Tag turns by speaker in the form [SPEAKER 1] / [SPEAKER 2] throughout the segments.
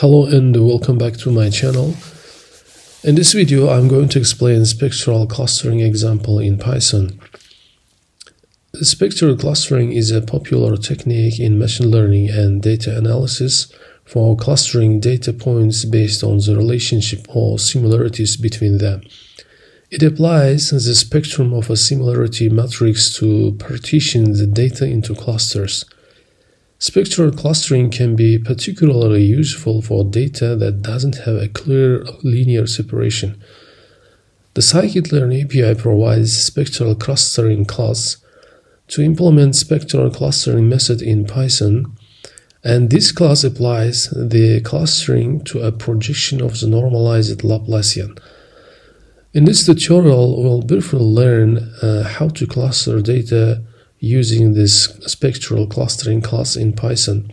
[SPEAKER 1] Hello and welcome back to my channel. In this video I'm going to explain spectral clustering example in Python. Spectral clustering is a popular technique in machine learning and data analysis for clustering data points based on the relationship or similarities between them. It applies the spectrum of a similarity matrix to partition the data into clusters. Spectral clustering can be particularly useful for data that doesn't have a clear linear separation. The scikit-learn API provides spectral clustering class to implement spectral clustering method in Python, and this class applies the clustering to a projection of the normalized Laplacian. In this tutorial, we'll briefly learn uh, how to cluster data using this spectral clustering class in Python.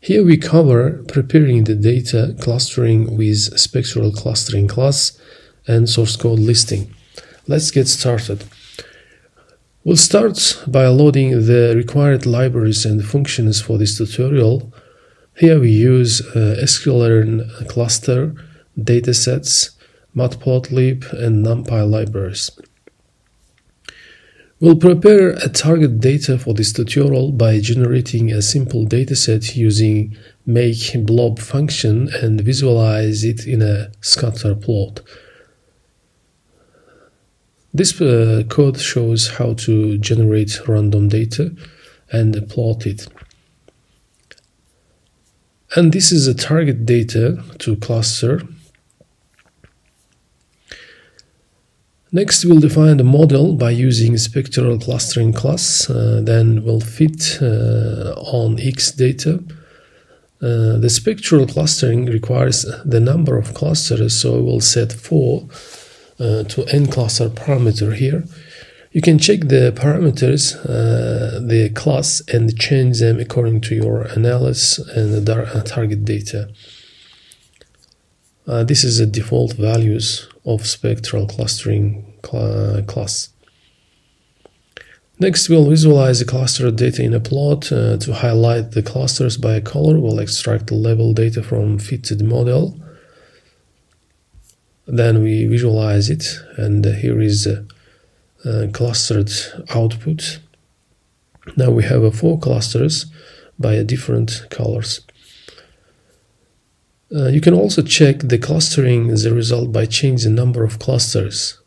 [SPEAKER 1] Here we cover preparing the data clustering with spectral clustering class and source code listing. Let's get started. We'll start by loading the required libraries and functions for this tutorial. Here we use uh, sklearn cluster, datasets, matplotlib, and numpy libraries. We'll prepare a target data for this tutorial by generating a simple dataset using make blob function and visualize it in a scatter plot. This uh, code shows how to generate random data and plot it. And this is a target data to cluster Next, we'll define the model by using spectral clustering class. Uh, then we'll fit uh, on X data. Uh, the spectral clustering requires the number of clusters, so we'll set 4 uh, to n cluster parameter here. You can check the parameters, uh, the class, and change them according to your analysis and the target data. This is the default values of spectral clustering cl class. Next, we'll visualize the cluster data in a plot. Uh, to highlight the clusters by a color, we'll extract the level data from fitted model. Then we visualize it, and here is a clustered output. Now we have four clusters by different colors. Uh, you can also check the clustering as a result by changing the number of clusters.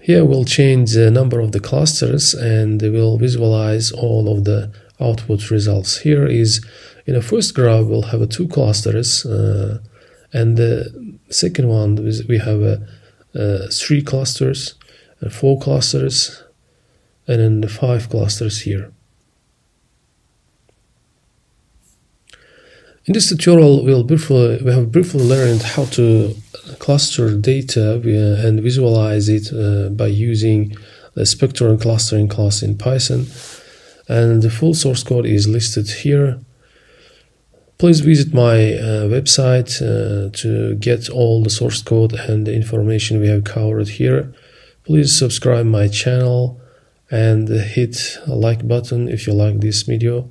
[SPEAKER 1] Here we'll change the number of the clusters and we'll visualize all of the output results. Here is in the first graph we'll have two clusters uh, and the second one we have uh, three clusters, four clusters, and then the five clusters here. In this tutorial, we'll briefly, we have briefly learned how to cluster data and visualize it uh, by using the spectral clustering class in Python. And the full source code is listed here. Please visit my uh, website uh, to get all the source code and the information we have covered here. Please subscribe my channel and hit like button if you like this video.